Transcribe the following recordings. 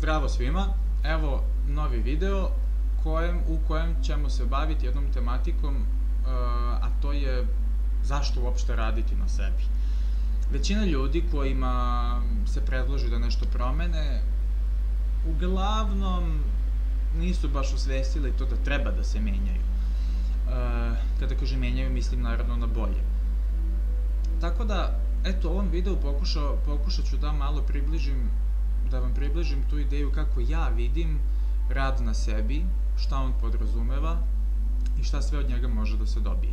Zdravo svima, evo novi video kojem, u kojem ćemo se baviti jednom tematikom, uh, a to je zašto uopšte raditi na sebi. Većina ljudi kojima se predloži da nešto promene, uglavnom nisu baš osvestili to da treba da se menjaju. Uh, kada kažem menjaju, mislim naravno na bolje. Tako da, eto, ovom videu pokušao, pokušat ću da malo približim da vam približim tu ideju kako ja vidim rad na sebi, šta on podrazumeva i šta sve od njega može da se dobije.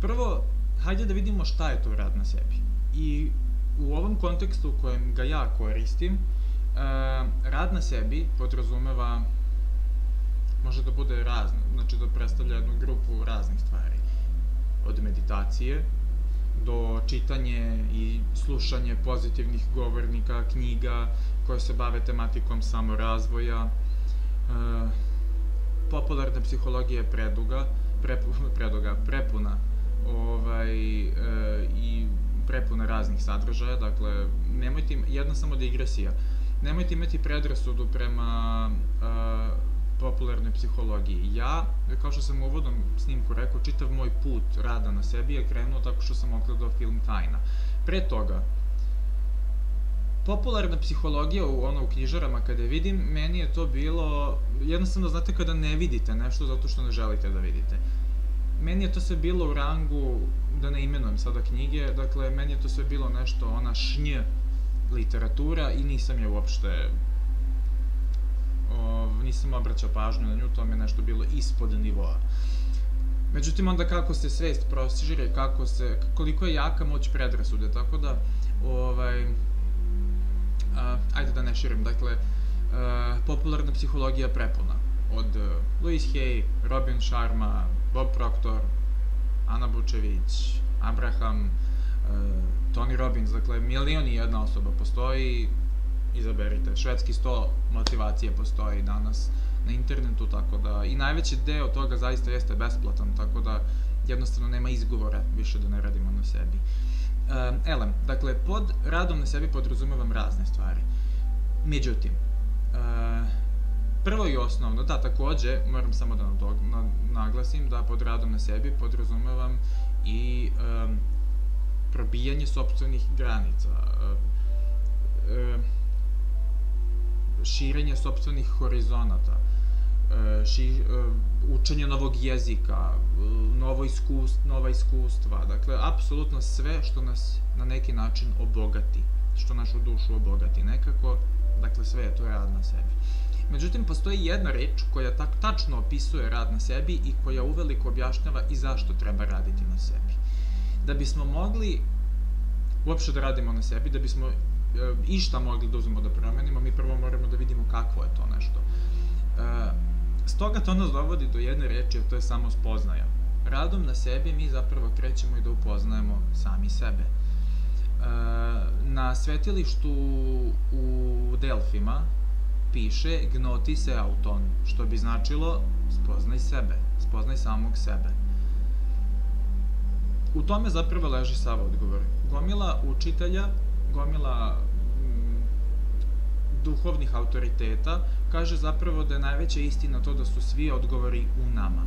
Prvo, hajde da vidimo šta je to rad na sebi. I u ovom kontekstu u kojem ga ja koristim, e, rad na sebi podrazumeva može da bude razno, znači da predstavlja jednu grupu raznih stvari. Od meditacije, do čitanje i slušanje pozitivnih govornika, knjiga koje se bave tematikom samorazvoja. E, popularna psihologija je preduga, prepu, preduga, prepuna ovaj, e, i prepuna raznih sadržaja, dakle, nemojte, jedna samo digresija, nemojte imati predrasudu prema e, popularnoj psihologiji. Ja, kao što sam u uvodnom snimku rekao, čitav moj put rada na sebi je krenuo tako što sam ogledao film Tajna. Pre toga, popularna psihologija u ono u knjižarama kada je vidim, meni je to bilo jednostavno znate kada ne vidite nešto zato što ne želite da vidite. Meni je to sve bilo u rangu da ne imenujem sada knjige, dakle meni je to sve bilo nešto ona šnj literatura i nisam je uopšte ov, nisam obraćao pažnju na nju, to mi je nešto bilo ispod nivoa. Međutim, onda kako se svest prostižire, kako se, koliko je jaka moć predrasude, tako da, ovaj, a, ajde da ne širim, dakle, a, popularna psihologija prepuna. Od uh, Louis Hay, Robin Sharma, Bob Proctor, Ana Bučević, Abraham, uh, Tony Robbins, dakle, milion i jedna osoba postoji, izaberite. Švedski sto motivacije postoji danas na internetu, tako da i najveći deo toga zaista jeste besplatan, tako da jednostavno nema izgovora više da ne radimo na sebi. Um, elem, dakle, pod radom na sebi podrazumevam razne stvari. Međutim, uh, prvo i osnovno, da, takođe, moram samo da na, naglasim da pod radom na sebi podrazumevam i um, probijanje sobstvenih granica. Uh, širenje sobstvenih horizonata, e, ši, e, učenje novog jezika, e, novo iskust, nova iskustva, dakle, apsolutno sve što nas na neki način obogati, što našu dušu obogati nekako, dakle, sve je to rad na sebi. Međutim, postoji jedna reč koja tak, tačno opisuje rad na sebi i koja uveliko objašnjava i zašto treba raditi na sebi. Da bismo mogli uopšte da radimo na sebi, da bismo E, išta mogli da uzmemo da promenimo, mi prvo moramo da vidimo kakvo je to nešto. E, stoga to nas dovodi do jedne reči, a to je samo spoznaja. Radom na sebi mi zapravo krećemo i da upoznajemo sami sebe. E, na svetilištu u Delfima piše gnoti se auton, što bi značilo spoznaj sebe, spoznaj samog sebe. U tome zapravo leži sav odgovor. Gomila učitelja gomila duhovnih autoriteta, kaže zapravo da je najveća istina to da su svi odgovori u nama.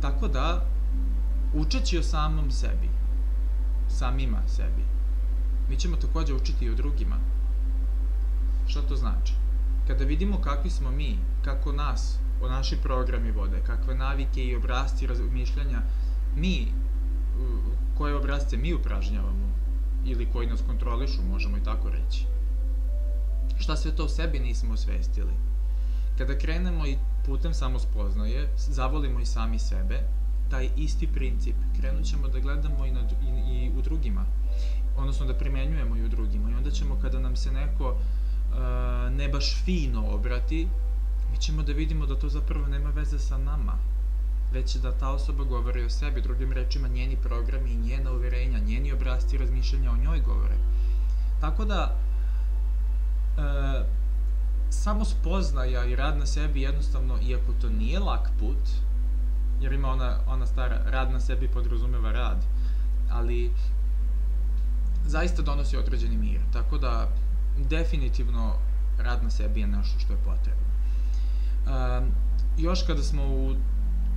Tako da, učeći o samom sebi, samima sebi, mi ćemo takođe učiti i o drugima. Šta to znači? Kada vidimo kakvi smo mi, kako nas, o naši programi vode, kakve navike i obrazci razmišljanja mi, koje obrazce mi upražnjavamo, ili koji nas kontrolišu, možemo i tako reći. Šta sve to u sebi nismo osvestili? Kada krenemo i putem samospoznaje, zavolimo i sami sebe, taj isti princip krenut ćemo da gledamo i, na, i, i u drugima, odnosno da primenjujemo i u drugima i onda ćemo kada nam se neko uh, ne baš fino obrati, mi ćemo da vidimo da to zapravo nema veze sa nama, već da ta osoba govori o sebi, drugim rečima njeni programi njena uverenja, njeni obrazci razmišljanja o njoj govore. Tako da, e, samo spoznaja i rad na sebi jednostavno, iako to nije lak put, jer ima ona, ona stara, rad na sebi podrazumeva rad, ali zaista donosi određeni mir. Tako da, definitivno rad na sebi je nešto što je potrebno. Um, još kada smo u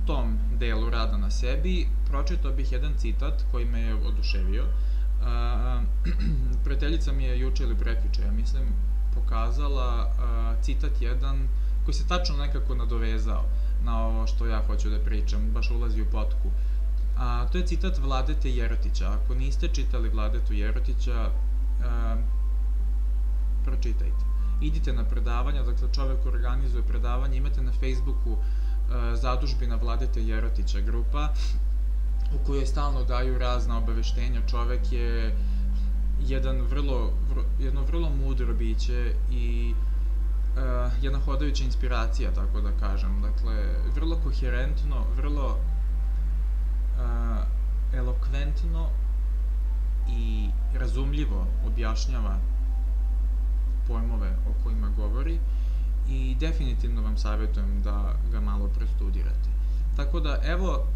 tom delu rada na sebi, pročitao bih jedan citat koji me je oduševio. Uh, prijateljica mi je juče ili prekviče, ja mislim, pokazala uh, citat jedan koji se tačno nekako nadovezao na ovo što ja hoću da pričam, baš ulazi u potku. A, to je citat Vladete Jerotića. Ako niste čitali Vladetu Jerotića, a, pročitajte. Idite na predavanja, dakle čovek organizuje predavanje, imate na Facebooku a, zadužbina Vladete Jerotića grupa, u kojoj stalno daju razna obaveštenja. Čovek je jedan vrlo, vrlo, jedno vrlo mudro biće i uh, jedna hodajuća inspiracija, tako da kažem. Dakle, vrlo koherentno, vrlo uh, elokventno i razumljivo objašnjava pojmove o kojima govori i definitivno vam savjetujem da ga malo prostudirate. Tako da, evo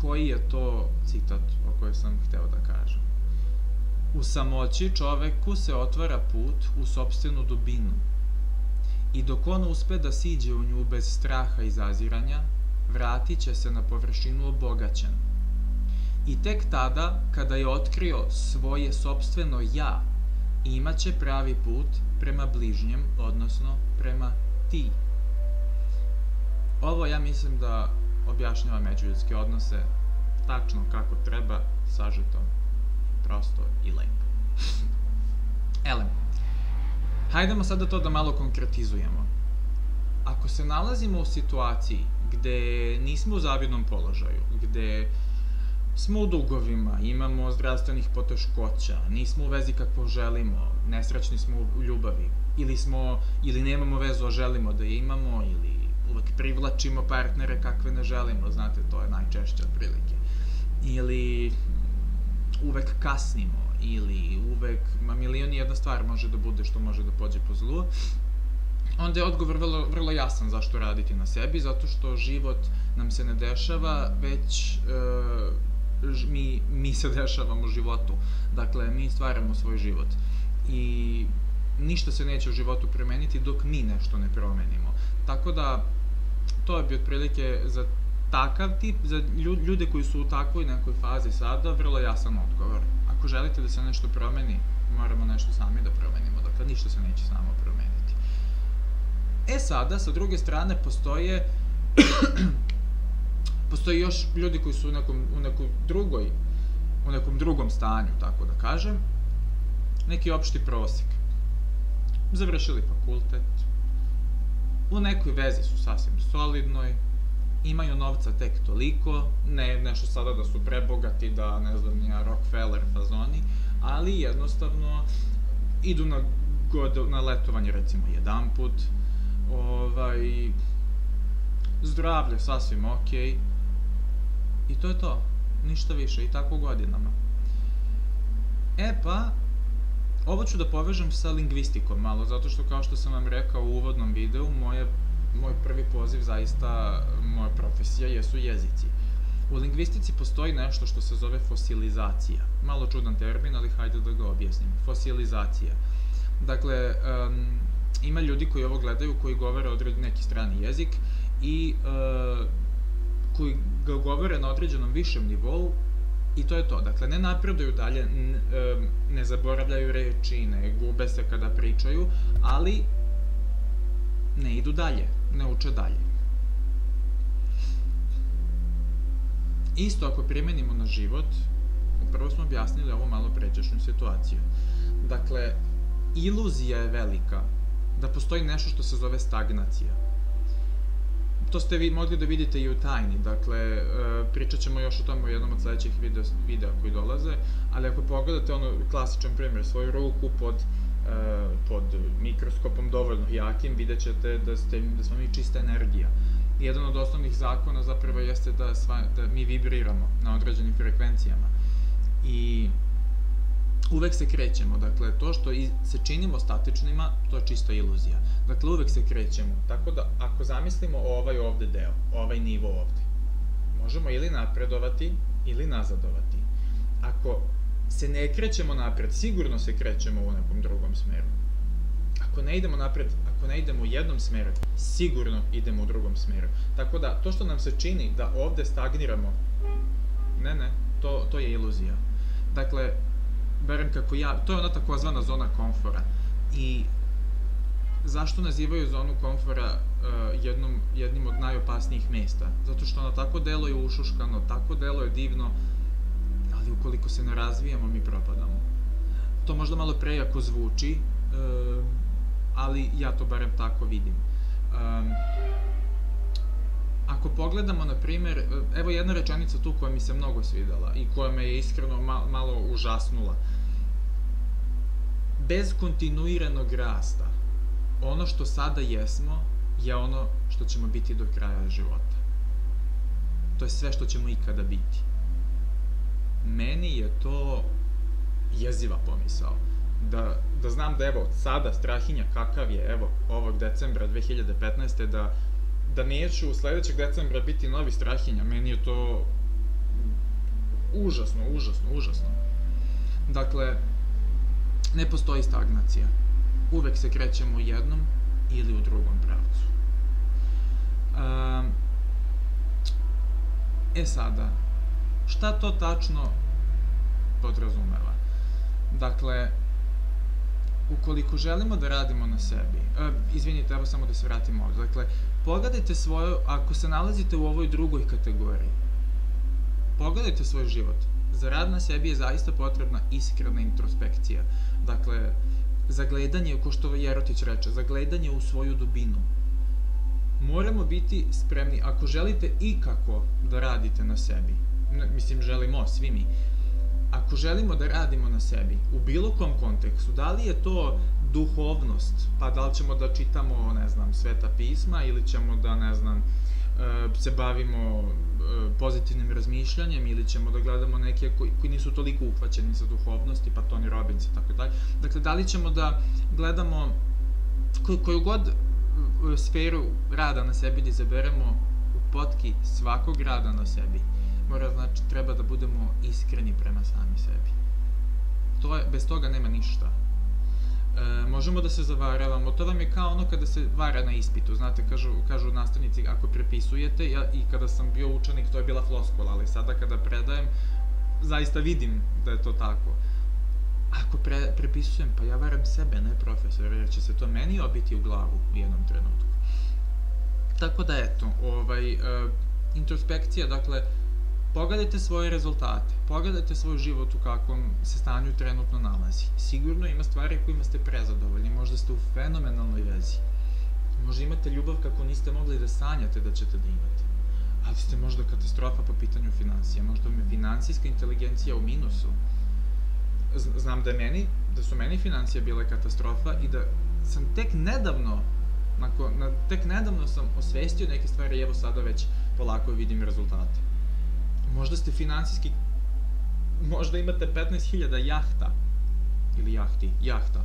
koji je to citat o kojem sam hteo da kažem. U samoći čoveku se otvara put u sobstvenu dubinu, i dok on uspe da siđe u nju bez straha i zaziranja, vratit će se na površinu obogaćen. I tek tada, kada je otkrio svoje sobstveno ja, imaće pravi put prema bližnjem, odnosno prema ti. Ovo ja mislim da objašnjava međuljudske odnose tačno kako treba, sažeto, prosto i lepo. Elem, Hajdemo sada to da malo konkretizujemo. Ako se nalazimo u situaciji gde nismo u zavidnom položaju, gde smo u dugovima, imamo zdravstvenih poteškoća, nismo u vezi kakvo želimo, nesrećni smo u ljubavi, ili smo, ili nemamo vezu, a želimo da je imamo, ili uvek privlačimo partnere kakve ne želimo, znate, to je najčešće otprilike. Ili uvek kasnimo, ili uvek, ma milion i jedna stvar može da bude što može da pođe po zlu, onda je odgovor vrlo, vrlo jasan zašto raditi na sebi, zato što život nam se ne dešava, već e, mi, mi se dešavamo životu. Dakle, mi stvaramo svoj život. I ništa se neće u životu promeniti dok mi nešto ne promenimo. Tako da, to bi otprilike za takav tip, za ljude koji su u takvoj nekoj fazi sada, vrlo jasan odgovor ako želite da se nešto promeni, moramo nešto sami da promenimo. Dakle, ništa se neće samo promeniti. E sada, sa druge strane, postoje postoji još ljudi koji su u nekom, u nekoj drugoj, u nekom drugom stanju, tako da kažem, neki opšti prosek. Završili fakultet, u nekoj vezi su sasvim solidnoj, imaju novca tek toliko, ne nešto sada da su prebogati, da ne znam, nija Rockefeller fazoni, ali jednostavno idu na, god, na letovanje recimo jedan put, ovaj, zdravlje sasvim okej, i to je to, ništa više, i tako godinama. E pa, ovo ću da povežem sa lingvistikom malo, zato što kao što sam vam rekao u uvodnom videu, moje moj prvi poziv zaista, moja profesija, jesu jezici. U lingvistici postoji nešto što se zove fosilizacija. Malo čudan termin, ali hajde da ga objasnim. Fosilizacija. Dakle, um, ima ljudi koji ovo gledaju, koji govore odred neki strani jezik i uh, koji ga govore na određenom višem nivou i to je to. Dakle, ne napreduju dalje, ne zaboravljaju reči, ne gube se kada pričaju, ali ne idu dalje ne uče dalje. Isto ako primenimo na život, upravo smo objasnili ovo malo pređašnju situaciju. Dakle, iluzija je velika da postoji nešto što se zove stagnacija. To ste vi mogli da vidite i u tajni, dakle, e, pričat ćemo još o tome u jednom od sledećih videa koji dolaze, ali ako pogledate ono klasičan primjer, svoju ruku pod E, pod mikroskopom dovoljno jakim, vidjet ćete da, ste, da smo mi čista energija. Jedan od osnovnih zakona zapravo jeste da, sva, da mi vibriramo na određenim frekvencijama. I uvek se krećemo, dakle, to što se činimo statičnima, to je čista iluzija. Dakle, uvek se krećemo, tako da ako zamislimo ovaj ovde deo, ovaj nivo ovde, možemo ili napredovati ili nazadovati. Ako se ne krećemo napred, sigurno se krećemo u nekom drugom smeru. ako ne idemo napred, ako ne idemo u jednom smeru, sigurno idemo u drugom smeru. Tako da, to što nam se čini da ovde stagniramo, ne, ne, to, to je iluzija. Dakle, barem kako ja, to je ona takozvana zona komfora. I zašto nazivaju zonu komfora uh, jednom, jednim od najopasnijih mesta? Zato što ona tako deluje ušuškano, tako deluje divno, ali ukoliko se ne razvijamo, mi propadamo. To možda malo prejako zvuči, uh, ali ja to barem tako vidim. Um, ako pogledamo, na primer, evo jedna rečenica tu koja mi se mnogo svidela i koja me je iskreno mal, malo užasnula. Bez kontinuiranog rasta, ono što sada jesmo, je ono što ćemo biti do kraja života. To je sve što ćemo ikada biti. Meni je to jeziva pomisao. Da, da znam da evo, sada Strahinja kakav je, evo, ovog decembra 2015. da da neću sledećeg decembra biti novi Strahinja, meni je to užasno, užasno, užasno. Dakle, ne postoji stagnacija. Uvek se krećemo u jednom ili u drugom pravcu. E sada, šta to tačno podrazumeva? Dakle, ukoliko želimo da radimo na sebi, e, izvinite, evo samo da se vratimo ovde, dakle, pogledajte svoju, ako se nalazite u ovoj drugoj kategoriji, pogledajte svoj život. Za rad na sebi je zaista potrebna iskrena introspekcija. Dakle, zagledanje, ko što Jerotić reče, zagledanje u svoju dubinu. Moramo biti spremni, ako želite ikako da radite na sebi, mislim, želimo, svi mi, ako želimo da radimo na sebi, u bilo kom kontekstu, da li je to duhovnost, pa da li ćemo da čitamo, ne znam, sveta pisma ili ćemo da, ne znam, e, se bavimo e, pozitivnim razmišljanjem ili ćemo da gledamo neke koji, koji nisu toliko uhvaćeni za duhovnosti, pa Tony Robbins i tako dalje. Dakle, da li ćemo da gledamo koju, koju god e, sferu rada na sebi da izaberemo u potki svakog rada na sebi, mora znači treba da budemo iskreni prema sami sebi. To je, bez toga nema ništa. E, možemo da se zavaravamo, to vam je kao ono kada se vara na ispitu, znate, kažu, kažu nastavnici, ako prepisujete, ja, i kada sam bio učenik, to je bila floskola, ali sada kada predajem, zaista vidim da je to tako. Ako pre, prepisujem, pa ja varam sebe, ne profesor, jer će se to meni obiti u glavu u jednom trenutku. Tako da, eto, ovaj, e, introspekcija, dakle, Pogledajte svoje rezultate, pogledajte svoj život u kakvom se stanju trenutno nalazi. Sigurno ima stvari kojima ste prezadovoljni, možda ste u fenomenalnoj vezi. Možda imate ljubav kako niste mogli da sanjate da ćete da imate. Ali ste možda katastrofa po pitanju financija, možda je financijska inteligencija u minusu. Znam da meni, da su meni financije bile katastrofa i da sam tek nedavno, nakon, na, tek nedavno sam osvestio neke stvari i evo sada već polako vidim rezultate možda ste finansijski, možda imate 15.000 jahta, ili jahti, jahta,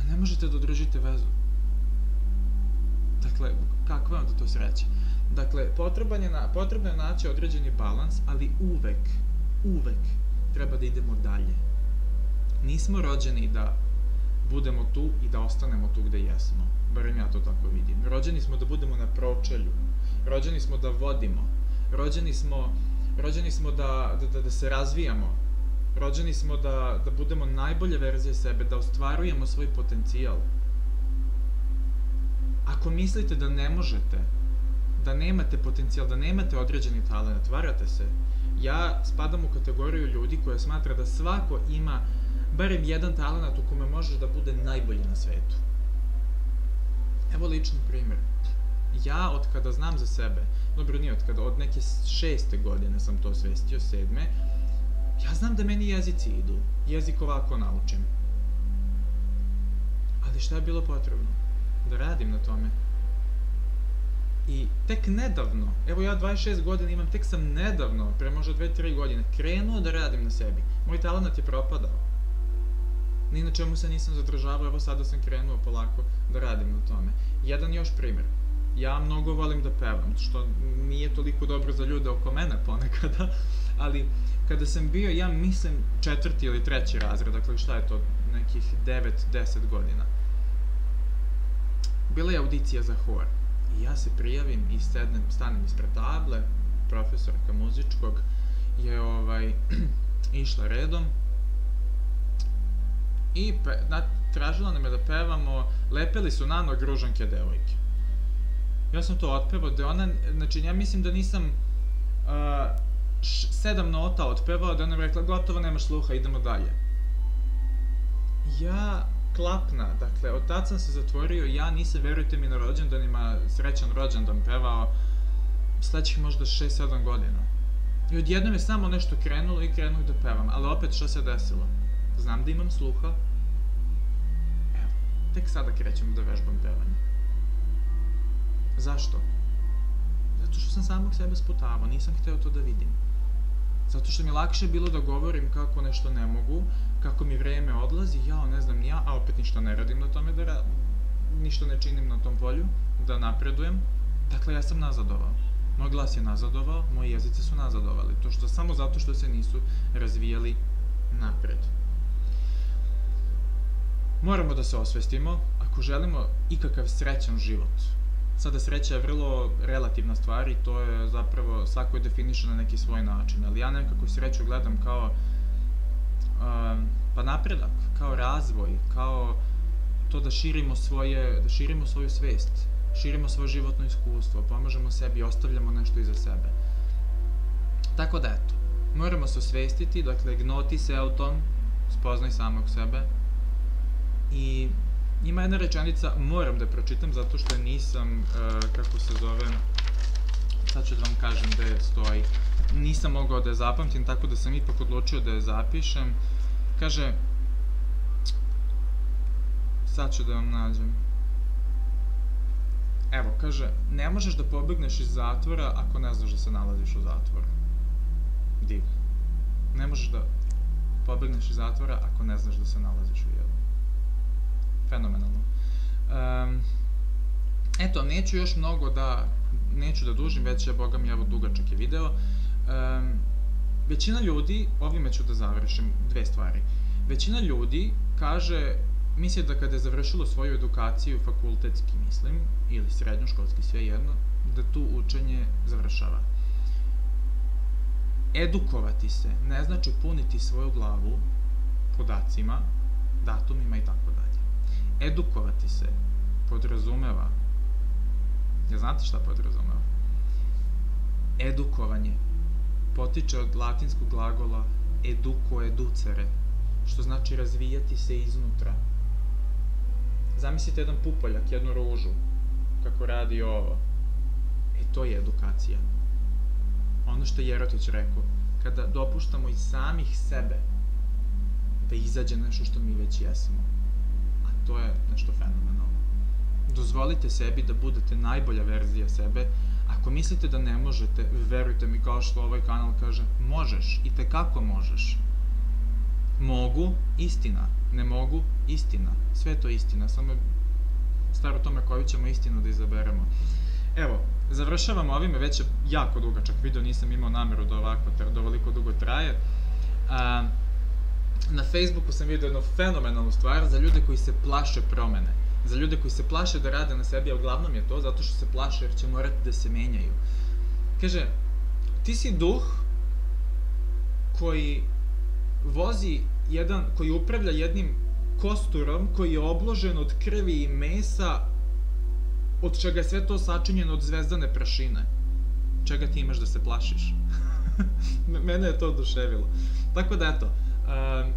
a ne možete da održite vezu. Dakle, kakva je onda to sreća? Dakle, potreban je, na, potrebno je naći određeni balans, ali uvek, uvek treba da idemo dalje. Nismo rođeni da budemo tu i da ostanemo tu gde jesmo. Barem ja to tako vidim. Rođeni smo da budemo na pročelju. Rođeni smo da vodimo rođeni smo, rođeni smo da, da, da, da se razvijamo, rođeni smo da, da budemo najbolje verzije sebe, da ostvarujemo svoj potencijal. Ako mislite da ne možete, da nemate potencijal, da nemate određeni talent, varate se. Ja spadam u kategoriju ljudi koja smatra da svako ima barem jedan talent u kome možeš da bude najbolji na svetu. Evo lični primer. Ja, od kada znam za sebe, dobro nije od kada, od neke šeste godine sam to svestio, sedme, ja znam da meni jezici idu, jezik ovako naučim. Ali šta je bilo potrebno? Da radim na tome. I tek nedavno, evo ja 26 godina imam, tek sam nedavno, pre možda 2-3 godine, krenuo da radim na sebi. Moj talent je propadao. Ni na čemu se nisam zadržavao, evo sada sam krenuo polako da radim na tome. Jedan još primer ja mnogo volim da pevam, što nije toliko dobro za ljude oko mene ponekada, ali kada sam bio, ja mislim, četvrti ili treći razred, dakle šta je to, nekih 9-10 godina. Bila je audicija za hor. I ja se prijavim i sednem, stanem ispred table, profesorka muzičkog je ovaj, išla redom i pe, na, tražila nam je da pevamo Lepeli su nano gružanke devojke. Ja sam to otpevao, da ona, znači ja mislim da nisam uh, š, sedam nota otpevao, da ona rekla gotovo, nemaš sluha, idemo dalje. Ja klapna, dakle, od tad sam se zatvorio, ja nisam, verujte mi, na rođendanima srećan rođendan pevao sledećih možda 6-7 godina. I odjednom je samo nešto krenulo i krenuo da pevam, ali opet šta se desilo? Znam da imam sluha, evo, tek sada krećem da vežbam pevanje. Zašto? Zato što sam samog sebe sputavao, nisam hteo to da vidim. Zato što mi lakše bilo da govorim kako nešto ne mogu, kako mi vreme odlazi, ja ne znam ja, a opet ništa ne radim na tome, da ra ništa ne činim na tom polju, da napredujem. Dakle, ja sam nazadovao. Moj glas je nazadovao, moji jezice su nazadovali. To što samo zato što se nisu razvijali napred. Moramo da se osvestimo ako želimo ikakav srećan život. Sada sreća je vrlo relativna stvar i to je zapravo svako je definiše na neki svoj način, ali ja nekako sreću gledam kao uh, pa napredak, kao razvoj, kao to da širimo svoje, da širimo svoju svest, širimo svoje životno iskustvo, pomažemo sebi, ostavljamo nešto iza sebe. Tako da eto, moramo se osvestiti, dakle, gnoti se autom, spoznaj samog sebe i ima jedna rečenica, moram da je pročitam zato što nisam, uh, kako se zove, sad ću da vam kažem gde stoji, nisam mogao da je zapamtim, tako da sam ipak odlučio da je zapišem. Kaže, sad ću da vam nađem. Evo, kaže, ne možeš da pobegneš iz zatvora ako ne znaš da se nalaziš u zatvoru. Divno. Ne možeš da pobegneš iz zatvora ako ne znaš da se nalaziš u jednom. Fenomenalno. Um, eto, neću još mnogo da, neću da dužim, već je, boga mi, evo, dugačak je video. Um, većina ljudi, ovime ću da završim dve stvari. Većina ljudi kaže misli da kada je završilo svoju edukaciju, fakultetski mislim, ili srednjoškolski, sve jedno, da tu učenje završava. Edukovati se ne znači puniti svoju glavu podacima, datumima i tako dalje. Edukovati se podrazumeva, ja znate šta podrazumeva? Edukovanje potiče od latinskog glagola educo educere, što znači razvijati se iznutra, Zamislite jedan pupoljak, jednu ružu, kako radi ovo. E, to je edukacija. Ono što je Jerotić rekao, kada dopuštamo iz samih sebe da izađe nešto što mi već jesmo. To je nešto fenomenalno. Dozvolite sebi da budete najbolja verzija sebe. Ako mislite da ne možete, verujte mi kao što ovaj kanal kaže, možeš i te kako možeš. Mogu, istina. Ne mogu, istina. Sve to istina, samo stvar o tome koju ćemo istinu da izaberemo. Evo, završavamo ovime, već je jako dugačak video, nisam imao nameru da ovako, da ovoliko dugo traje. A, na Facebooku sam vidio jednu fenomenalnu stvar za ljude koji se plaše promene. Za ljude koji se plaše da rade na sebi, a uglavnom je to zato što se plaše jer će morati da se menjaju. Kaže, ti si duh koji vozi jedan, koji upravlja jednim kosturom koji je obložen od krvi i mesa, od čega je sve to sačinjeno od zvezdane prašine. Čega ti imaš da se plašiš? Mene je to oduševilo. Tako da, eto, um,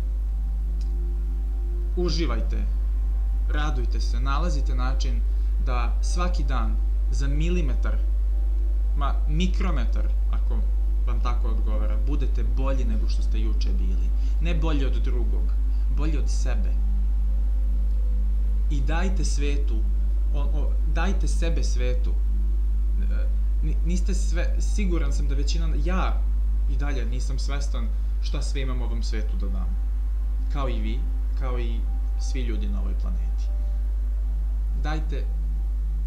uživajte, radujte se, nalazite način da svaki dan za milimetar, ma mikrometar, ako vam tako odgovara, budete bolji nego što ste juče bili. Ne bolji od drugog, bolji od sebe. I dajte svetu, o, o, dajte sebe svetu. E, niste sve, siguran sam da većina, ja i dalje nisam svestan šta sve imam ovom svetu da dam. Kao i vi, kao i svi ljudi na ovoj planeti. Dajte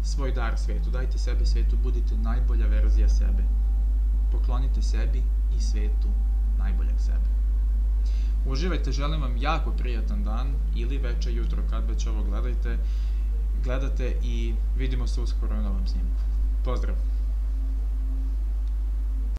svoj dar svetu, dajte sebe svetu, budite najbolja verzija sebe poklonite sebi i svetu najboljeg sebe. Uživajte, želim vam jako prijatan dan ili veče, jutro, kad već ovo gledajte, gledate i vidimo se uskoro na novom snimku. Pozdrav!